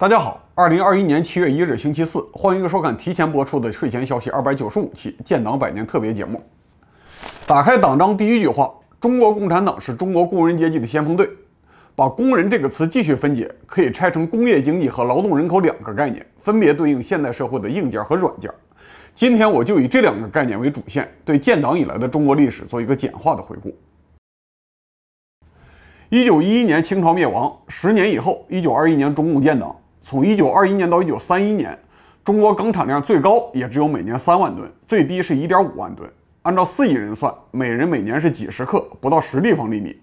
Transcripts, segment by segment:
大家好，二零二一年七月一日星期四，欢迎收看提前播出的睡前消息二百九十五期建党百年特别节目。打开党章第一句话：“中国共产党是中国工人阶级的先锋队。”把“工人”这个词继续分解，可以拆成工业经济和劳动人口两个概念，分别对应现代社会的硬件和软件。今天我就以这两个概念为主线，对建党以来的中国历史做一个简化的回顾。一九一一年清朝灭亡，十年以后，一九二一年中共建党。从一九二一年到一九三一年，中国钢产量最高也只有每年三万吨，最低是一点五万吨。按照四亿人算，每人每年是几十克，不到十立方厘米。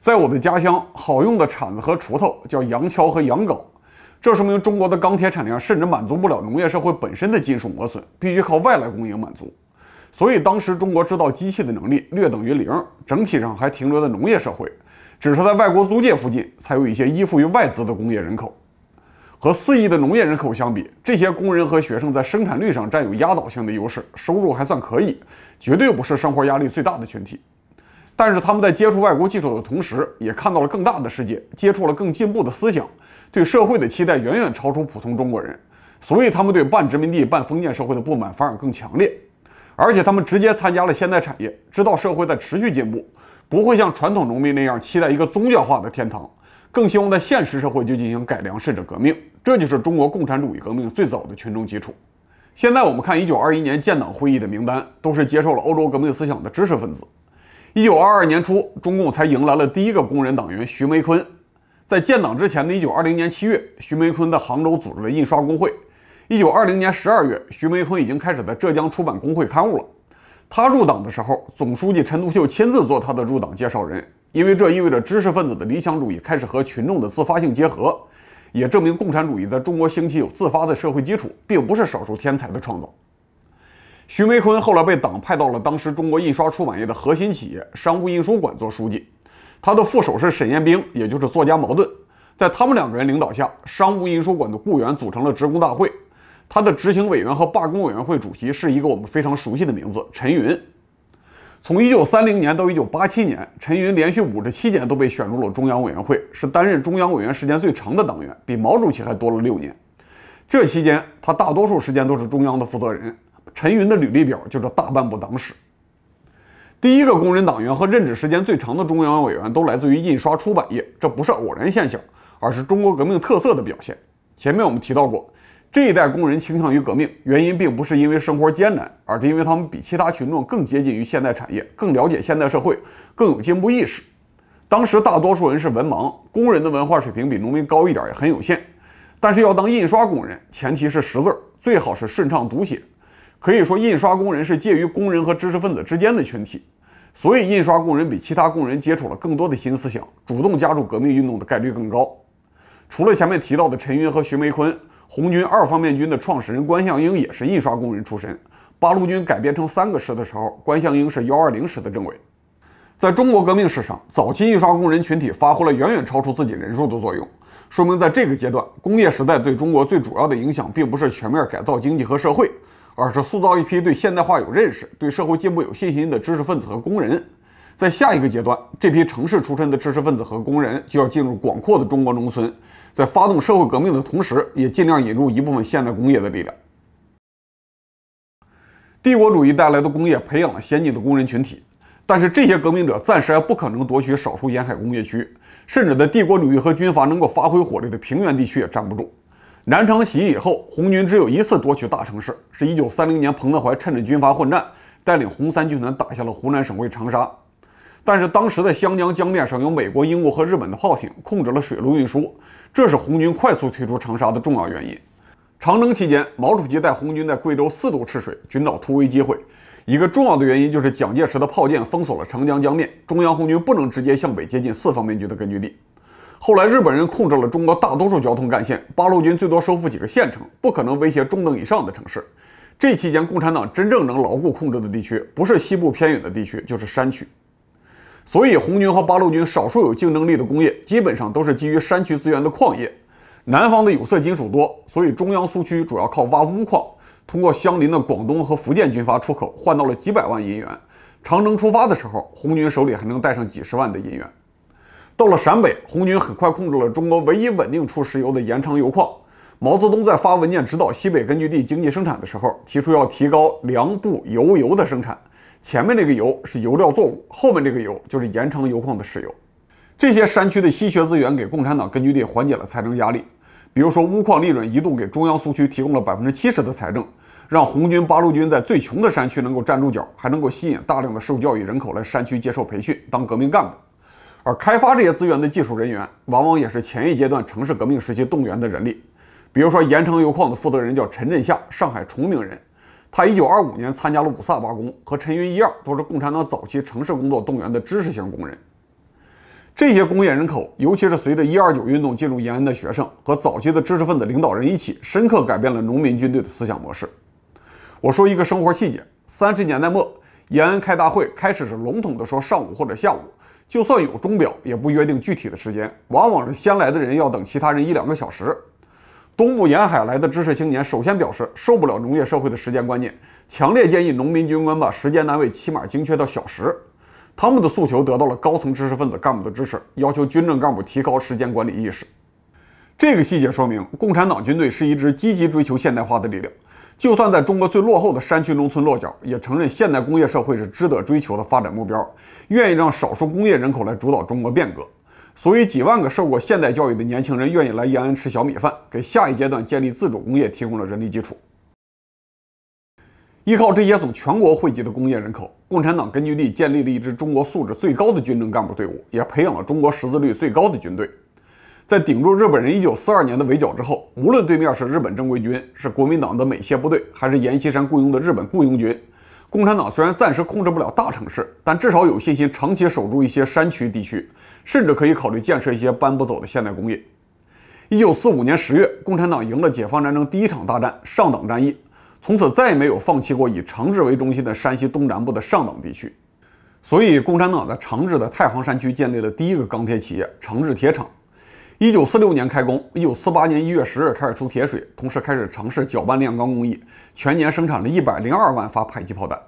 在我的家乡，好用的铲子和锄头叫羊锹和羊镐，这说明中国的钢铁产量甚至满足不了农业社会本身的金属磨损，必须靠外来供应满足。所以当时中国制造机器的能力略等于零，整体上还停留在农业社会，只是在外国租界附近才有一些依附于外资的工业人口。和四亿的农业人口相比，这些工人和学生在生产率上占有压倒性的优势，收入还算可以，绝对不是生活压力最大的群体。但是他们在接触外国技术的同时，也看到了更大的世界，接触了更进步的思想，对社会的期待远远超出普通中国人，所以他们对半殖民地半封建社会的不满反而更强烈。而且他们直接参加了现代产业，知道社会在持续进步，不会像传统农民那样期待一个宗教化的天堂。更希望在现实社会就进行改良，甚至革命，这就是中国共产主义革命最早的群众基础。现在我们看1921年建党会议的名单，都是接受了欧洲革命思想的知识分子。1922年初，中共才迎来了第一个工人党员徐梅坤。在建党之前的1920年7月，徐梅坤在杭州组织了印刷工会。1920年12月，徐梅坤已经开始在浙江出版工会刊物了。他入党的时候，总书记陈独秀亲自做他的入党介绍人。因为这意味着知识分子的理想主义开始和群众的自发性结合，也证明共产主义在中国兴起有自发的社会基础，并不是少数天才的创造。徐梅坤后来被党派到了当时中国印刷出版业的核心企业商务印书馆做书记，他的副手是沈雁冰，也就是作家茅盾。在他们两个人领导下，商务印书馆的雇员组成了职工大会，他的执行委员和罢工委员会主席是一个我们非常熟悉的名字——陈云。从一九三零年到一九八七年，陈云连续五十七年都被选入了中央委员会，是担任中央委员时间最长的党员，比毛主席还多了六年。这期间，他大多数时间都是中央的负责人。陈云的履历表就是大半部党史。第一个工人党员和任职时间最长的中央委员都来自于印刷出版业，这不是偶然现象，而是中国革命特色的表现。前面我们提到过。这一代工人倾向于革命，原因并不是因为生活艰难，而是因为他们比其他群众更接近于现代产业，更了解现代社会，更有进步意识。当时大多数人是文盲，工人的文化水平比农民高一点也很有限。但是要当印刷工人，前提是识字，最好是顺畅读写。可以说，印刷工人是介于工人和知识分子之间的群体，所以印刷工人比其他工人接触了更多的新思想，主动加入革命运动的概率更高。除了前面提到的陈云和徐梅坤。红军二方面军的创始人关向应也是印刷工人出身。八路军改编成三个师的时候，关向应是幺二零师的政委。在中国革命史上，早期印刷工人群体发挥了远远超出自己人数的作用，说明在这个阶段，工业时代对中国最主要的影响，并不是全面改造经济和社会，而是塑造一批对现代化有认识、对社会进步有信心的知识分子和工人。在下一个阶段，这批城市出身的知识分子和工人就要进入广阔的中国农村。在发动社会革命的同时，也尽量引入一部分现代工业的力量。帝国主义带来的工业培养了先进的工人群体，但是这些革命者暂时还不可能夺取少数沿海工业区，甚至在帝国主义和军阀能够发挥火力的平原地区也站不住。南昌起义以后，红军只有一次夺取大城市，是一九三零年彭德怀趁着军阀混战，带领红三军团打下了湖南省会长沙。但是当时的湘江江面上有美国、英国和日本的炮艇，控制了水路运输。这是红军快速退出长沙的重要原因。长征期间，毛主席带红军在贵州四渡赤水，寻找突围机会。一个重要的原因就是蒋介石的炮舰封锁了长江江面，中央红军不能直接向北接近四方面军的根据地。后来日本人控制了中国大多数交通干线，八路军最多收复几个县城，不可能威胁中等以上的城市。这期间，共产党真正能牢固控制的地区，不是西部偏远的地区，就是山区。所以，红军和八路军少数有竞争力的工业，基本上都是基于山区资源的矿业。南方的有色金属多，所以中央苏区主要靠挖钨矿。通过相邻的广东和福建军阀出口换到了几百万银元。长征出发的时候，红军手里还能带上几十万的银元。到了陕北，红军很快控制了中国唯一稳定出石油的延长油矿。毛泽东在发文件指导西北根据地经济生产的时候，提出要提高粮布油油的生产。前面这个油是油料作物，后面这个油就是延长油矿的石油。这些山区的稀缺资源给共产党根据地缓解了财政压力。比如说，钨矿利润一度给中央苏区提供了百分之七十的财政。让红军八路军在最穷的山区能够站住脚，还能够吸引大量的受教育人口来山区接受培训，当革命干部。而开发这些资源的技术人员，往往也是前一阶段城市革命时期动员的人力。比如说，盐城油矿的负责人叫陈振夏，上海崇明人。他1925年参加了五卅罢工，和陈云一样，都是共产党早期城市工作动员的知识型工人。这些工业人口，尤其是随着一二九运动进入延安的学生和早期的知识分子领导人一起，深刻改变了农民军队的思想模式。我说一个生活细节：三十年代末，延安开大会，开始是笼统的说上午或者下午，就算有钟表，也不约定具体的时间，往往是先来的人要等其他人一两个小时。东部沿海来的知识青年首先表示受不了农业社会的时间观念，强烈建议农民军官把时间单位起码精确到小时。他们的诉求得到了高层知识分子干部的支持，要求军政干部提高时间管理意识。这个细节说明，共产党军队是一支积极追求现代化的力量。就算在中国最落后的山区农村落脚，也承认现代工业社会是值得追求的发展目标，愿意让少数工业人口来主导中国变革。所以，几万个受过现代教育的年轻人愿意来延安吃小米饭，给下一阶段建立自主工业提供了人力基础。依靠这些从全国汇集的工业人口，共产党根据地建立了一支中国素质最高的军政干部队伍，也培养了中国识字率最高的军队。在顶住日本人1942年的围剿之后，无论对面是日本正规军、是国民党的美械部队，还是阎锡山雇佣的日本雇佣军，共产党虽然暂时控制不了大城市，但至少有信心长期守住一些山区地区，甚至可以考虑建设一些搬不走的现代工业。1945年10月，共产党赢了解放战争第一场大战——上党战役，从此再也没有放弃过以长治为中心的山西东南部的上党地区。所以，共产党在长治的太行山区建立了第一个钢铁企业——长治铁厂。一九四六年开工，一九四八年一月十日开始出铁水，同时开始尝试搅拌炼钢工艺，全年生产了一百零二万发迫击炮弹。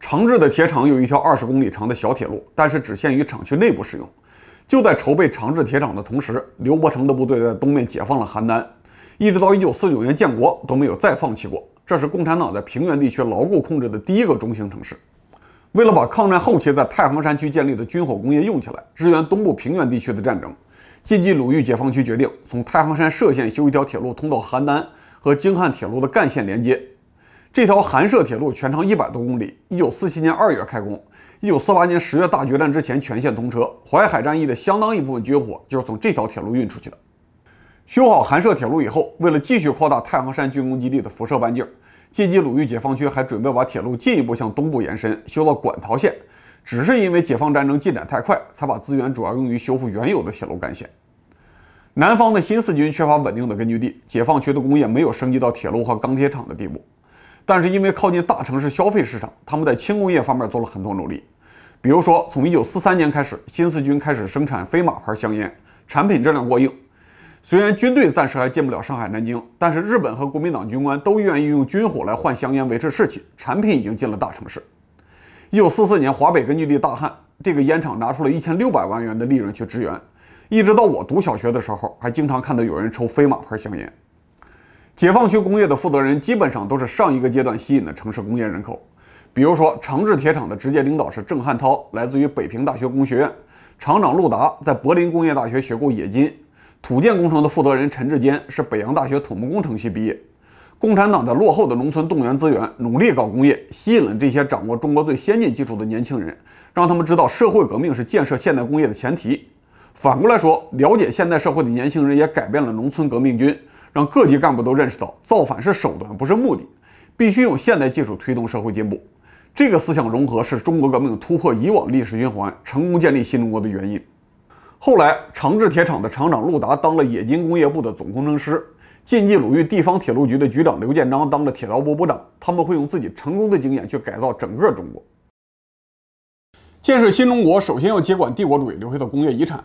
长治的铁厂有一条二十公里长的小铁路，但是只限于厂区内部使用。就在筹备长治铁厂的同时，刘伯承的部队在东面解放了邯郸，一直到一九四九年建国都没有再放弃过。这是共产党在平原地区牢固控制的第一个中型城市。为了把抗战后期在太行山区建立的军火工业用起来，支援东部平原地区的战争。晋冀鲁豫解放区决定从太行山涉县修一条铁路，通到邯郸和京汉铁路的干线连接。这条韩涉铁路全长一百多公里，一九四七年二月开工，一九四八年十月大决战之前全线通车。淮海战役的相当一部分军火就是从这条铁路运出去的。修好韩涉铁路以后，为了继续扩大太行山军工基地的辐射半径，晋冀鲁豫解放区还准备把铁路进一步向东部延伸，修到管陶县。只是因为解放战争进展太快，才把资源主要用于修复原有的铁路干线。南方的新四军缺乏稳定的根据地，解放区的工业没有升级到铁路和钢铁厂的地步。但是因为靠近大城市消费市场，他们在轻工业方面做了很多努力。比如说，从1943年开始，新四军开始生产飞马牌香烟，产品质量过硬。虽然军队暂时还进不了上海、南京，但是日本和国民党军官都愿意用军火来换香烟维持士气，产品已经进了大城市。一九四四年，华北根据地大旱，这个烟厂拿出了一千六百万元的利润去支援。一直到我读小学的时候，还经常看到有人抽飞马牌香烟。解放区工业的负责人基本上都是上一个阶段吸引的城市工业人口，比如说长治铁厂的直接领导是郑汉涛，来自于北平大学工学院；厂长陆达在柏林工业大学学过冶金；土建工程的负责人陈志坚是北洋大学土木工程系毕业。共产党在落后的农村动员资源，努力搞工业，吸引了这些掌握中国最先进技术的年轻人，让他们知道社会革命是建设现代工业的前提。反过来说，了解现代社会的年轻人也改变了农村革命军，让各级干部都认识到造反是手段，不是目的，必须用现代技术推动社会进步。这个思想融合是中国革命突破以往历史循环，成功建立新中国的原因。后来，长治铁厂的厂长陆达当了冶金工业部的总工程师。晋冀鲁豫地方铁路局的局长刘建章当了铁道部部长，他们会用自己成功的经验去改造整个中国。建设新中国，首先要接管帝国主义留下的工业遗产，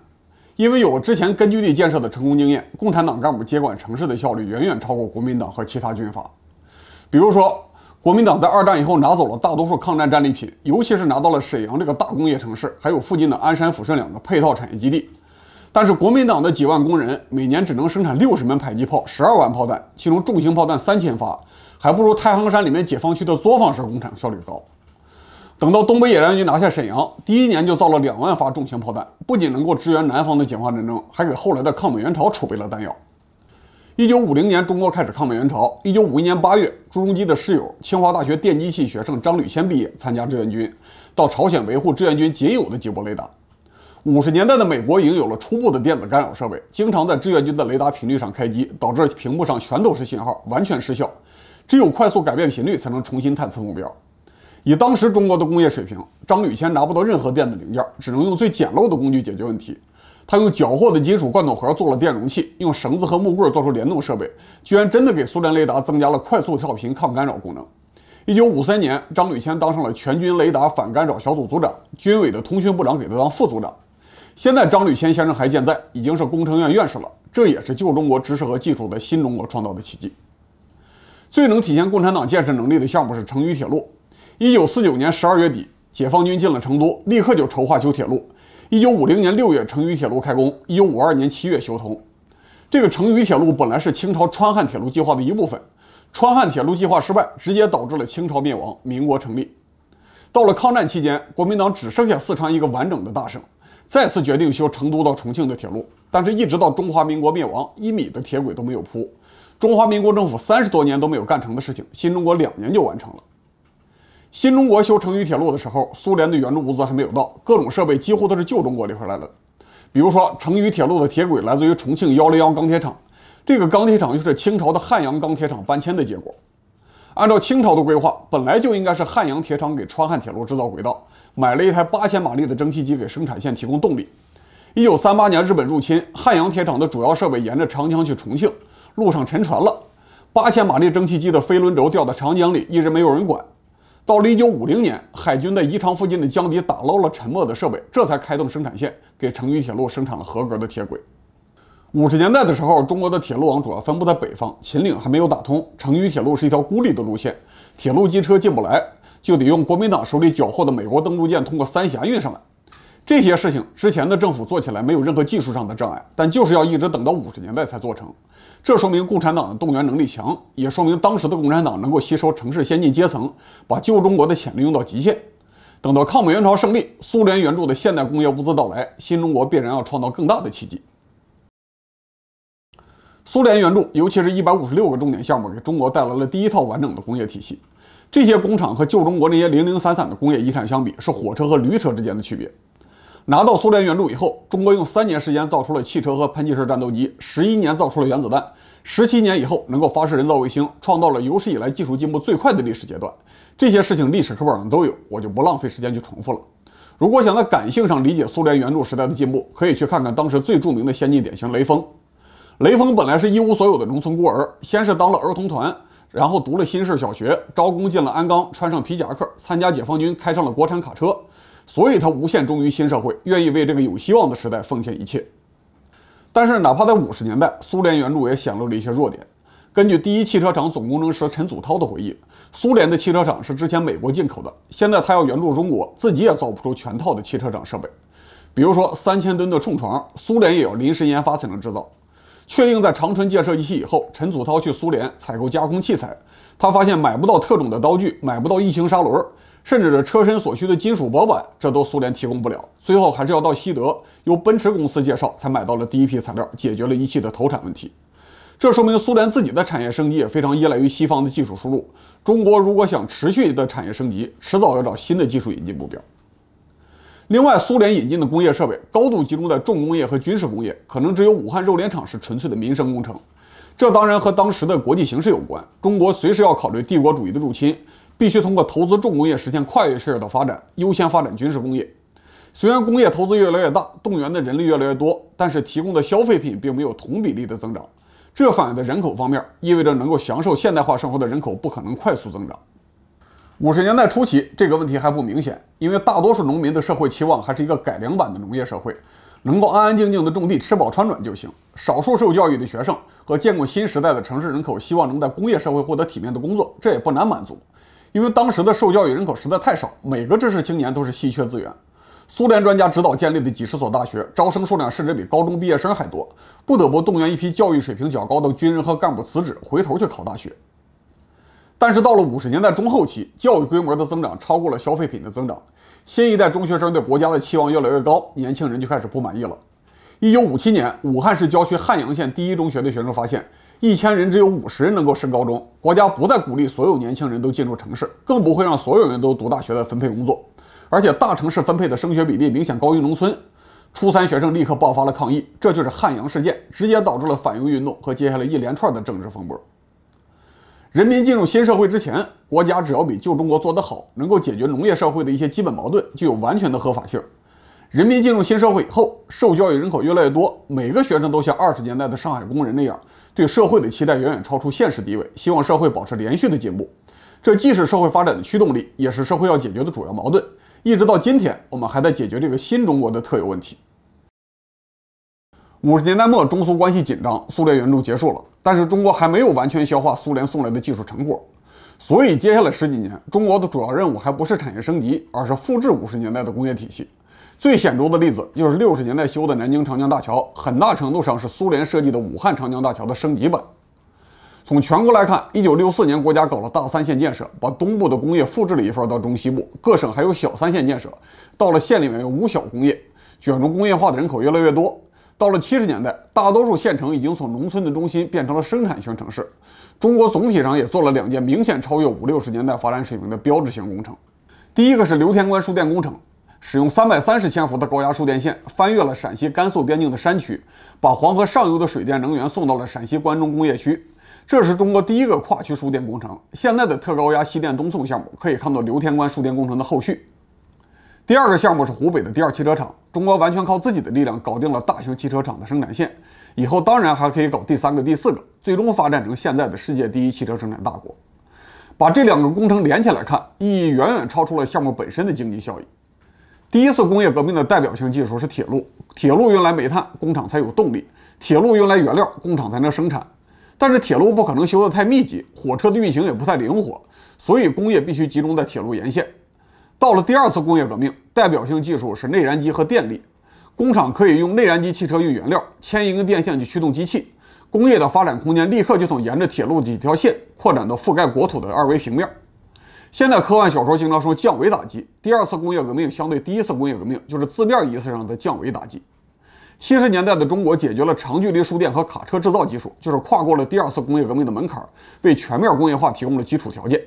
因为有了之前根据地建设的成功经验，共产党干部接管城市的效率远远超过国民党和其他军阀。比如说，国民党在二战以后拿走了大多数抗战战利品，尤其是拿到了沈阳这个大工业城市，还有附近的鞍山、抚顺两个配套产业基地。但是国民党的几万工人每年只能生产六十门迫击炮、十二万炮弹，其中重型炮弹三千发，还不如太行山里面解放区的作坊式工厂效率高。等到东北野战军拿下沈阳，第一年就造了两万发重型炮弹，不仅能够支援南方的解放战争，还给后来的抗美援朝储备了弹药。一九五零年，中国开始抗美援朝。一九五一年八月，朱镕基的室友、清华大学电机系学生张吕谦毕业，参加志愿军，到朝鲜维护志愿军仅有的几波雷达。五十年代的美国已经有了初步的电子干扰设备，经常在志愿军的雷达频率上开机，导致屏幕上全都是信号，完全失效。只有快速改变频率，才能重新探测目标。以当时中国的工业水平，张吕谦拿不到任何电子零件，只能用最简陋的工具解决问题。他用缴获的金属罐头盒做了电容器，用绳子和木棍做出联动设备，居然真的给苏联雷达增加了快速跳频抗干扰功能。一九五三年，张吕谦当上了全军雷达反干扰小组组长，军委的通讯部长给他当副组长。现在张吕谦先生还健在，已经是工程院院士了。这也是旧中国知识和技术的新中国创造的奇迹。最能体现共产党建设能力的项目是成渝铁路。一九四九年十二月底，解放军进了成都，立刻就筹划修铁路。一九五零年六月，成渝铁路开工；一九五二年七月修通。这个成渝铁路本来是清朝川汉铁路计划的一部分，川汉铁路计划失败，直接导致了清朝灭亡，民国成立。到了抗战期间，国民党只剩下四川一个完整的大省，再次决定修成都到重庆的铁路。但是，一直到中华民国灭亡，一米的铁轨都没有铺。中华民国政府三十多年都没有干成的事情，新中国两年就完成了。新中国修成渝铁路的时候，苏联的援助物资还没有到，各种设备几乎都是旧中国里回来的。比如说，成渝铁路的铁轨来自于重庆幺零幺钢铁厂，这个钢铁厂又是清朝的汉阳钢铁厂搬迁的结果。按照清朝的规划，本来就应该是汉阳铁厂给川汉铁路制造轨道，买了一台八千马力的蒸汽机给生产线提供动力。一九三八年日本入侵，汉阳铁厂的主要设备沿着长江去重庆，路上沉船了，八千马力蒸汽机的飞轮轴掉在长江里，一直没有人管。到了一九五零年，海军在宜昌附近的江底打捞了沉没的设备，这才开动生产线，给成渝铁路生产了合格的铁轨。五十年代的时候，中国的铁路网主要分布在北方，秦岭还没有打通，成渝铁路是一条孤立的路线，铁路机车进不来，就得用国民党手里缴获的美国登陆舰通过三峡运上来。这些事情之前的政府做起来没有任何技术上的障碍，但就是要一直等到五十年代才做成。这说明共产党的动员能力强，也说明当时的共产党能够吸收城市先进阶层，把旧中国的潜力用到极限。等到抗美援朝胜利，苏联援助的现代工业物资到来，新中国必然要创造更大的奇迹。苏联援助，尤其是一百五十六个重点项目，给中国带来了第一套完整的工业体系。这些工厂和旧中国那些零零散散的工业遗产相比，是火车和驴车之间的区别。拿到苏联援助以后，中国用三年时间造出了汽车和喷气式战斗机，十一年造出了原子弹，十七年以后能够发射人造卫星，创造了有史以来技术进步最快的历史阶段。这些事情历史课本上都有，我就不浪费时间去重复了。如果想在感性上理解苏联援助时代的进步，可以去看看当时最著名的先进典型雷锋。雷锋本来是一无所有的农村孤儿，先是当了儿童团，然后读了新式小学，招工进了鞍钢，穿上皮夹克，参加解放军，开上了国产卡车。所以他无限忠于新社会，愿意为这个有希望的时代奉献一切。但是，哪怕在五十年代，苏联援助也显露了一些弱点。根据第一汽车厂总工程师陈祖涛的回忆，苏联的汽车厂是之前美国进口的，现在他要援助中国，自己也造不出全套的汽车厂设备。比如说，三千吨的冲床，苏联也要临时研发才能制造。确定在长春建设一期以后，陈祖涛去苏联采购加工器材，他发现买不到特种的刀具，买不到异形砂轮。甚至是车身所需的金属薄板，这都苏联提供不了。最后还是要到西德，由奔驰公司介绍，才买到了第一批材料，解决了仪器的投产问题。这说明苏联自己的产业升级也非常依赖于西方的技术输入。中国如果想持续的产业升级，迟早要找新的技术引进目标。另外，苏联引进的工业设备高度集中在重工业和军事工业，可能只有武汉肉联厂是纯粹的民生工程。这当然和当时的国际形势有关，中国随时要考虑帝国主义的入侵。必须通过投资重工业实现跨越式的发展，优先发展军事工业。虽然工业投资越来越大，动员的人力越来越多，但是提供的消费品并没有同比例的增长。这反映在人口方面，意味着能够享受现代化生活的人口不可能快速增长。五十年代初期，这个问题还不明显，因为大多数农民的社会期望还是一个改良版的农业社会，能够安安静静的种地、吃饱穿暖就行。少数受教育的学生和见过新时代的城市人口希望能在工业社会获得体面的工作，这也不难满足。因为当时的受教育人口实在太少，每个知识青年都是稀缺资源。苏联专家指导建立的几十所大学，招生数量甚至比高中毕业生还多，不得不动员一批教育水平较高的军人和干部辞职，回头去考大学。但是到了五十年代中后期，教育规模的增长超过了消费品的增长，新一代中学生对国家的期望越来越高，年轻人就开始不满意了。一九五七年，武汉市郊区汉阳县第一中学的学生发现，一千人只有五十人能够升高中。国家不再鼓励所有年轻人都进入城市，更不会让所有人都读大学的分配工作，而且大城市分配的升学比例明显高于农村。初三学生立刻爆发了抗议，这就是汉阳事件，直接导致了反右运动和接下来一连串的政治风波。人民进入新社会之前，国家只要比旧中国做得好，能够解决农业社会的一些基本矛盾，就有完全的合法性。人民进入新社会以后，受教育人口越来越多，每个学生都像二十年代的上海工人那样，对社会的期待远远超出现实地位，希望社会保持连续的进步。这既是社会发展的驱动力，也是社会要解决的主要矛盾。一直到今天，我们还在解决这个新中国的特有问题。五十年代末，中苏关系紧张，苏联援助结束了，但是中国还没有完全消化苏联送来的技术成果，所以接下来十几年，中国的主要任务还不是产业升级，而是复制五十年代的工业体系。最显著的例子就是六十年代修的南京长江大桥，很大程度上是苏联设计的武汉长江大桥的升级版。从全国来看，一九六四年国家搞了大三线建设，把东部的工业复制了一份到中西部，各省还有小三线建设，到了县里面有五小工业，卷入工业化的人口越来越多。到了七十年代，大多数县城已经从农村的中心变成了生产型城市。中国总体上也做了两件明显超越五六十年代发展水平的标志性工程，第一个是刘天关输电工程。使用三百三十千伏的高压输电线，翻越了陕西甘肃边境的山区，把黄河上游的水电能源送到了陕西关中工业区。这是中国第一个跨区输电工程。现在的特高压西电东送项目可以看到刘天关输电工程的后续。第二个项目是湖北的第二汽车厂，中国完全靠自己的力量搞定了大型汽车厂的生产线，以后当然还可以搞第三个、第四个，最终发展成现在的世界第一汽车生产大国。把这两个工程连起来看，意义远远超出了项目本身的经济效益。第一次工业革命的代表性技术是铁路，铁路用来煤炭，工厂才有动力；铁路用来原料，工厂才能生产。但是铁路不可能修得太密集，火车的运行也不太灵活，所以工业必须集中在铁路沿线。到了第二次工业革命，代表性技术是内燃机和电力，工厂可以用内燃机汽车运原料，牵一根电线去驱动机器。工业的发展空间立刻就从沿着铁路几条线扩展到覆盖国土的二维平面。现在科幻小说经常说降维打击，第二次工业革命相对第一次工业革命就是字面意思上的降维打击。七十年代的中国解决了长距离输电和卡车制造技术，就是跨过了第二次工业革命的门槛，为全面工业化提供了基础条件。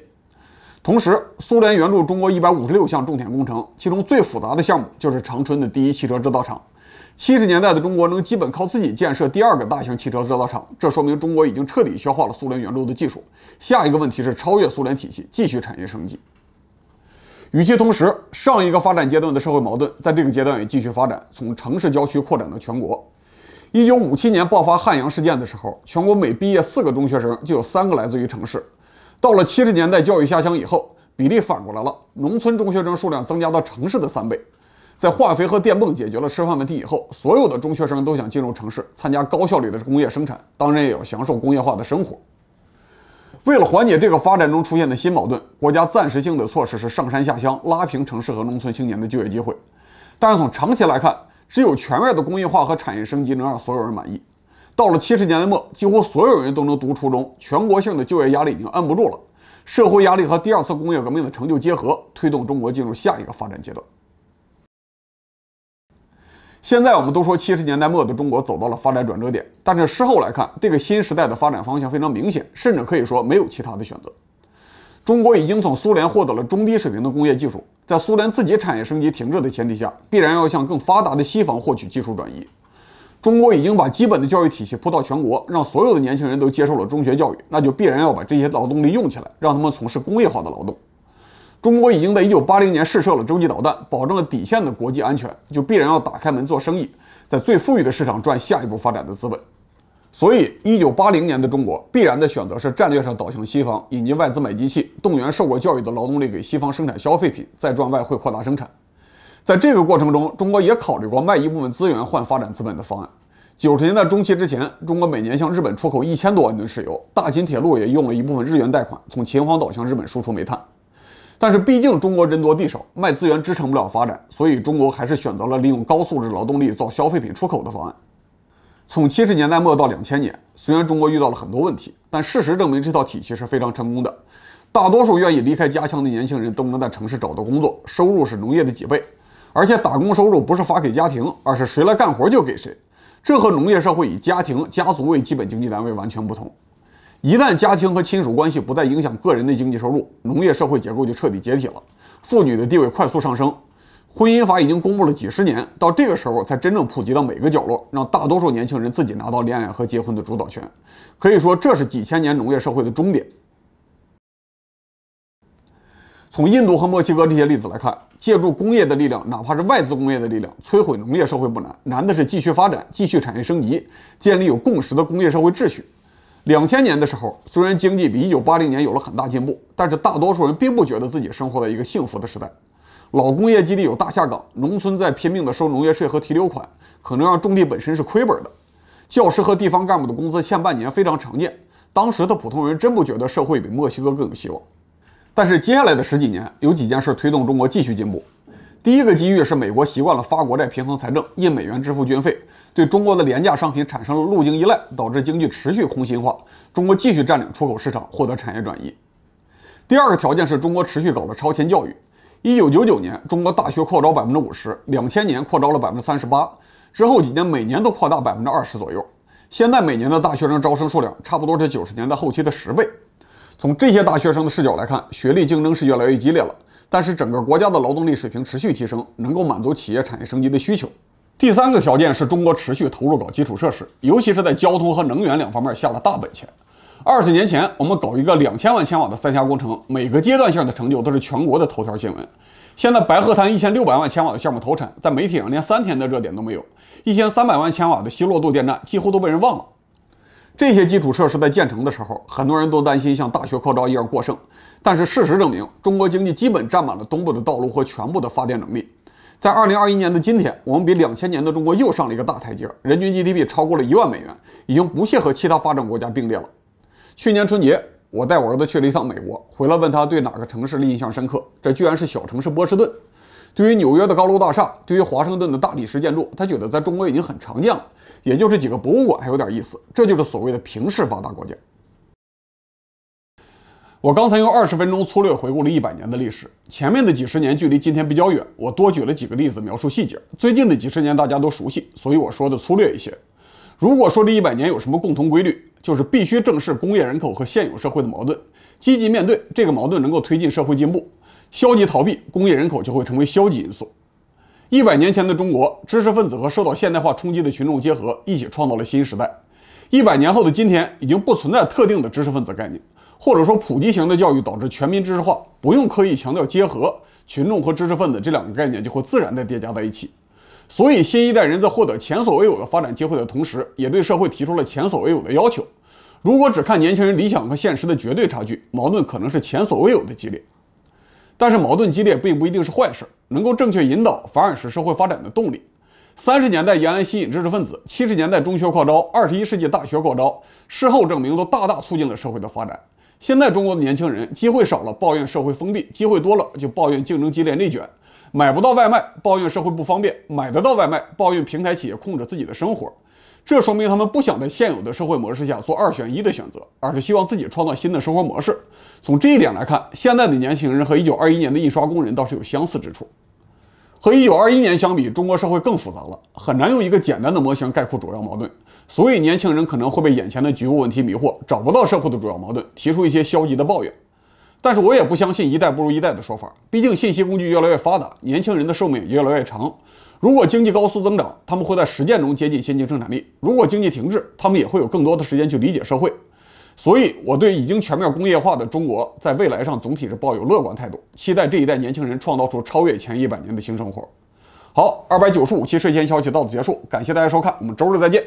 同时，苏联援助中国一百五十六项重点工程，其中最复杂的项目就是长春的第一汽车制造厂。七十年代的中国能基本靠自己建设第二个大型汽车制造厂，这说明中国已经彻底消化了苏联援助的技术。下一个问题是超越苏联体系，继续产业升级。与其同时，上一个发展阶段的社会矛盾在这个阶段也继续发展，从城市郊区扩展到全国。一九五七年爆发汉阳事件的时候，全国每毕业四个中学生就有三个来自于城市。到了七十年代教育下乡以后，比例反过来了，农村中学生数量增加到城市的三倍。在化肥和电泵解决了吃饭问题以后，所有的中学生都想进入城市参加高效率的工业生产，当然也要享受工业化的生活。为了缓解这个发展中出现的新矛盾，国家暂时性的措施是上山下乡，拉平城市和农村青年的就业机会。但是从长期来看，只有全面的工业化和产业升级能让所有人满意。到了七十年代末，几乎所有人都能读初中，全国性的就业压力已经摁不住了。社会压力和第二次工业革命的成就结合，推动中国进入下一个发展阶段。现在我们都说七十年代末的中国走到了发展转折点，但是事后来看，这个新时代的发展方向非常明显，甚至可以说没有其他的选择。中国已经从苏联获得了中低水平的工业技术，在苏联自己产业升级停滞的前提下，必然要向更发达的西方获取技术转移。中国已经把基本的教育体系铺到全国，让所有的年轻人都接受了中学教育，那就必然要把这些劳动力用起来，让他们从事工业化的劳动。中国已经在一九八零年试射了洲际导弹，保证了底线的国际安全，就必然要打开门做生意，在最富裕的市场赚下一步发展的资本。所以，一九八零年的中国必然的选择是战略上倒向西方，引进外资买机器，动员受过教育的劳动力给西方生产消费品，再赚外汇扩大生产。在这个过程中，中国也考虑过卖一部分资源换发展资本的方案。九十年代中期之前，中国每年向日本出口一千多万吨石油，大秦铁路也用了一部分日元贷款从秦皇岛向日本输出煤炭。但是毕竟中国人多地少，卖资源支撑不了发展，所以中国还是选择了利用高素质劳动力造消费品出口的方案。从七十年代末到两千年，虽然中国遇到了很多问题，但事实证明这套体系是非常成功的。大多数愿意离开家乡的年轻人都能在城市找到工作，收入是农业的几倍，而且打工收入不是发给家庭，而是谁来干活就给谁。这和农业社会以家庭、家族为基本经济单位完全不同。一旦家庭和亲属关系不再影响个人的经济收入，农业社会结构就彻底解体了，妇女的地位快速上升。婚姻法已经公布了几十年，到这个时候才真正普及到每个角落，让大多数年轻人自己拿到恋爱和结婚的主导权。可以说，这是几千年农业社会的终点。从印度和墨西哥这些例子来看，借助工业的力量，哪怕是外资工业的力量，摧毁农业社会不难，难的是继续发展、继续产业升级，建立有共识的工业社会秩序。两千年的时候，虽然经济比一九八零年有了很大进步，但是大多数人并不觉得自己生活在一个幸福的时代。老工业基地有大下岗，农村在拼命的收农业税和提留款，可能让种地本身是亏本的。教师和地方干部的工资欠半年非常常见，当时的普通人真不觉得社会比墨西哥更有希望。但是接下来的十几年，有几件事推动中国继续进步。第一个机遇是美国习惯了发国债平衡财政，印美元支付军费，对中国的廉价商品产生了路径依赖，导致经济持续空心化，中国继续占领出口市场，获得产业转移。第二个条件是中国持续搞的超前教育。一九九九年，中国大学扩招百分之五十，两千年扩招了百分之三十八，之后几年每年都扩大百分之二十左右。现在每年的大学生招生数量差不多是九十年代后期的十倍。从这些大学生的视角来看，学历竞争是越来越激烈了，但是整个国家的劳动力水平持续提升，能够满足企业产业升级的需求。第三个条件是中国持续投入搞基础设施，尤其是在交通和能源两方面下了大本钱。二十年前，我们搞一个两千万千瓦的三峡工程，每个阶段性的成就都是全国的头条新闻。现在白鹤滩一千六百万千瓦的项目投产，在媒体上连三天的热点都没有，一千三百万千瓦的西洛渡电站几乎都被人忘了。这些基础设施在建成的时候，很多人都担心像大学扩招一样过剩。但是事实证明，中国经济基本占满了东部的道路和全部的发电能力。在二零二一年的今天，我们比两千年的中国又上了一个大台阶，人均 GDP 超过了一万美元，已经不屑和其他发展国家并列了。去年春节，我带我儿子去了一趟美国，回来问他对哪个城市印象深刻，这居然是小城市波士顿。对于纽约的高楼大厦，对于华盛顿的大理石建筑，他觉得在中国已经很常见了。也就是几个博物馆还有点意思，这就是所谓的平视发达国家。我刚才用二十分钟粗略回顾了一百年的历史，前面的几十年距离今天比较远，我多举了几个例子描述细节。最近的几十年大家都熟悉，所以我说的粗略一些。如果说这一百年有什么共同规律，就是必须正视工业人口和现有社会的矛盾，积极面对这个矛盾，能够推进社会进步。消极逃避工业人口就会成为消极因素。一百年前的中国，知识分子和受到现代化冲击的群众结合，一起创造了新时代。一百年后的今天，已经不存在特定的知识分子概念，或者说普及型的教育导致全民知识化，不用刻意强调结合，群众和知识分子这两个概念就会自然地叠加在一起。所以，新一代人在获得前所未有的发展机会的同时，也对社会提出了前所未有的要求。如果只看年轻人理想和现实的绝对差距，矛盾可能是前所未有的激烈。但是矛盾激烈并不一定是坏事，能够正确引导反而是社会发展的动力。三十年代延安吸引知识分子，七十年代中学扩招，二十一世纪大学扩招，事后证明都大大促进了社会的发展。现在中国的年轻人机会少了，抱怨社会封闭；机会多了，就抱怨竞争激烈、内卷。买不到外卖，抱怨社会不方便；买得到外卖，抱怨平台企业控制自己的生活。这说明他们不想在现有的社会模式下做二选一的选择，而是希望自己创造新的生活模式。从这一点来看，现在的年轻人和1921年的印刷工人倒是有相似之处。和1921年相比，中国社会更复杂了，很难用一个简单的模型概括主要矛盾。所以，年轻人可能会被眼前的局部问题迷惑，找不到社会的主要矛盾，提出一些消极的抱怨。但是我也不相信一代不如一代的说法，毕竟信息工具越来越发达，年轻人的寿命也越来越长。如果经济高速增长，他们会在实践中接近先进生产力；如果经济停滞，他们也会有更多的时间去理解社会。所以，我对已经全面工业化的中国，在未来上总体是抱有乐观态度，期待这一代年轻人创造出超越前一百年的新生活。好，二百九十五期睡前消息到此结束，感谢大家收看，我们周日再见。